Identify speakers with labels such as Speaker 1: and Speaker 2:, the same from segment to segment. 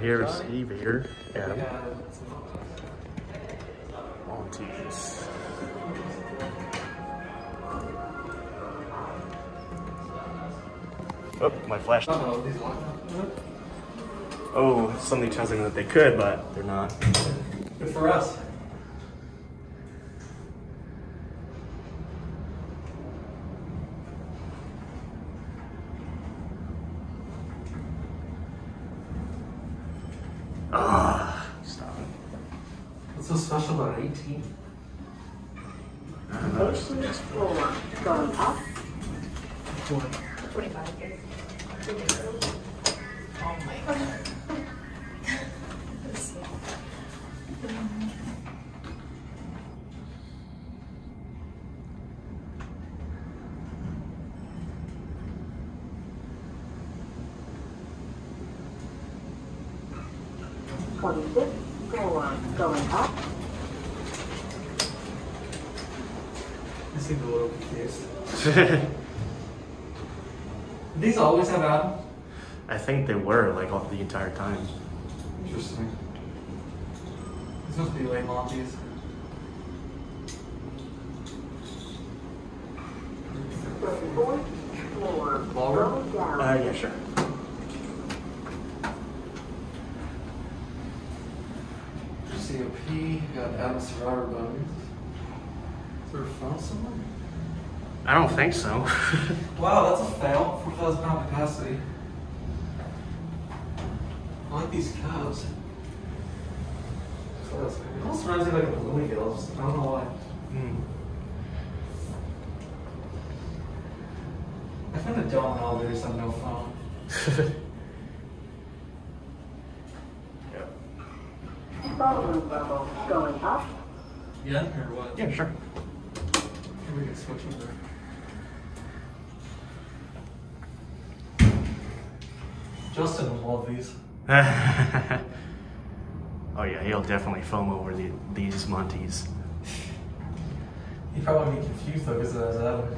Speaker 1: here's Skivator.
Speaker 2: Yeah.
Speaker 1: Yeah. Monties. Oh, my flash.
Speaker 2: Oh, these one.
Speaker 1: Oh, something tells me that they could, but they're not.
Speaker 2: Good for us. So special about an 18?
Speaker 1: I don't know.
Speaker 3: Station four, going up,
Speaker 4: 25 years. Oh my god.
Speaker 3: twenty-fifth floor, going up,
Speaker 2: I seemed a little confused. These always have Adam?
Speaker 1: I think they were like all the entire time.
Speaker 2: Interesting. These must be late Monties.
Speaker 3: thirty-fourth floor,
Speaker 2: Lower?
Speaker 1: Uh, yeah, sure.
Speaker 2: COP, got Adam Survivor bonus. Is there a phone somewhere?
Speaker 1: I don't think so.
Speaker 2: Wow, that's a fail. 4,000 pound capacity. I like these. So that's- It almost reminds me like a Louisville. just- I don't know why.
Speaker 1: Hmm.
Speaker 2: I find it dumb how there's have no phone.
Speaker 3: Level, going up,
Speaker 2: Yeah, or what?
Speaker 1: Yeah, sure.
Speaker 2: Maybe we can switch over. Justin will love these.
Speaker 1: oh yeah, he'll definitely foam over the, these Monties.
Speaker 2: He'd probably be confused though because it has Adam.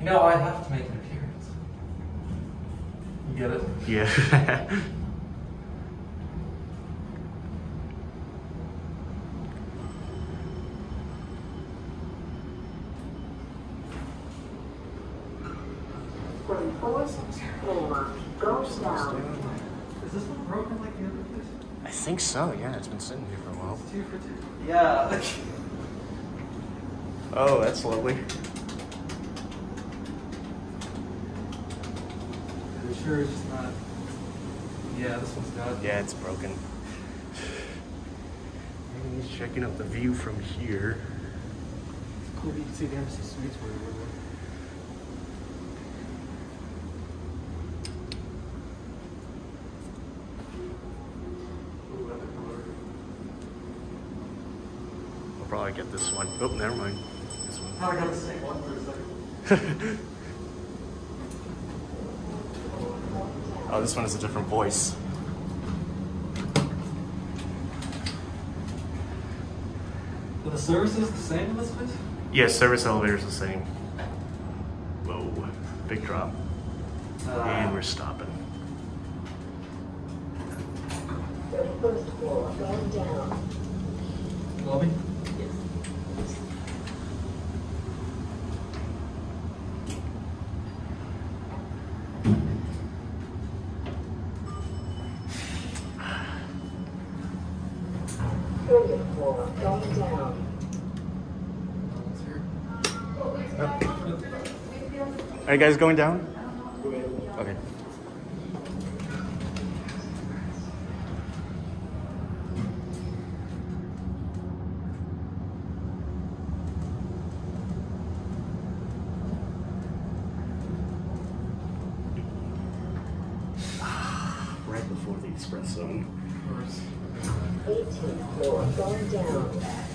Speaker 2: You know, I have to make an appearance. You get it?
Speaker 1: yeah.
Speaker 3: thirty-fourth floor, down.
Speaker 2: Is this one broken like the other place?
Speaker 1: I think so. Yeah, it's been sitting here for a while.
Speaker 2: It's two for two. Yeah.
Speaker 1: Oh, that's lovely.
Speaker 2: Are you sure it's just not? Yeah, this one's got.
Speaker 1: Yeah, it's broken. And he's checking out the view from here.
Speaker 2: Cool. You can see the Embassy Suites where we were.
Speaker 1: Probably get this one. Oh, never mind. This one.
Speaker 2: I got the same one for a second.
Speaker 1: Oh, this one is a different voice.
Speaker 2: Are the services the same in this place?
Speaker 1: Yes, service elevator is the same. Whoa, big drop. Uh, and we're stopping.
Speaker 3: Thirty-first floor, going down.
Speaker 2: Lobby?
Speaker 3: Down.
Speaker 1: Are you guys going down? Okay. Ah, right before the express zone.
Speaker 3: Eighteenth floor, going down.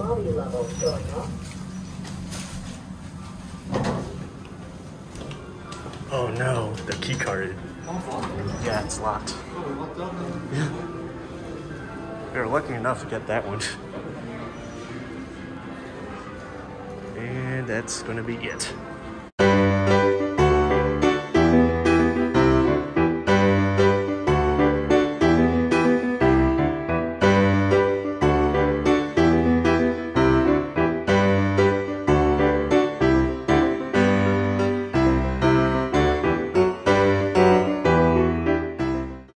Speaker 3: Body level going up.
Speaker 1: Oh no, the key card. Yeah, it's
Speaker 2: locked. Up.
Speaker 1: We were lucky enough to get that one. And that's gonna be it.